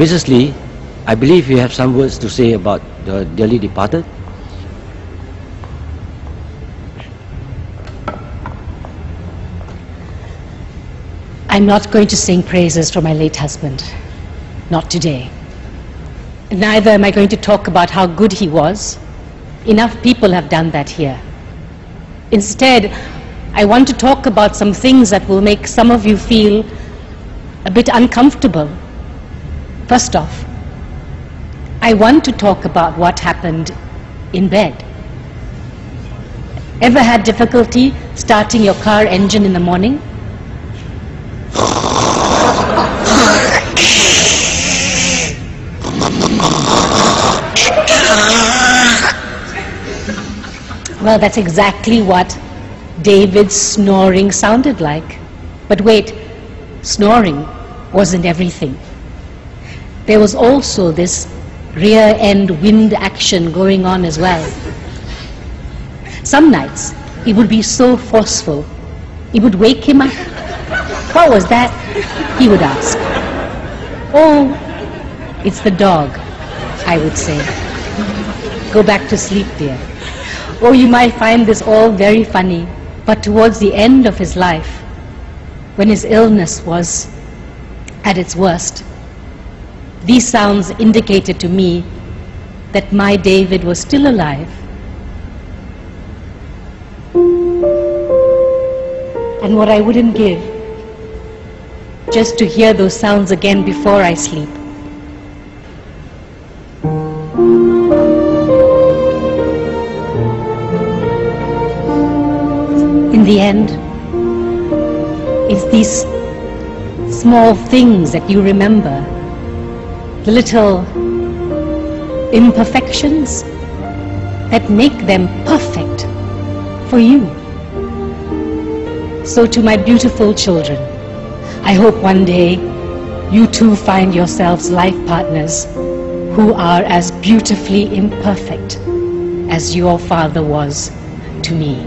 Mrs. Lee, I believe you have some words to say about the dearly departed. I'm not going to sing praises for my late husband. Not today. Neither am I going to talk about how good he was. Enough people have done that here. Instead, I want to talk about some things that will make some of you feel a bit uncomfortable. First off, I want to talk about what happened in bed. Ever had difficulty starting your car engine in the morning? Well, that's exactly what David's snoring sounded like. But wait, snoring wasn't everything. There was also this rear end wind action going on as well. Some nights, it would be so forceful, it would wake him up. What was that? He would ask. Oh, it's the dog, I would say. Go back to sleep, dear. Oh, you might find this all very funny, but towards the end of his life, when his illness was at its worst, these sounds indicated to me that my David was still alive. And what I wouldn't give just to hear those sounds again before I sleep. In the end, it's these small things that you remember, the little imperfections that make them perfect for you. So to my beautiful children, I hope one day you too find yourselves life partners who are as beautifully imperfect as your father was to me.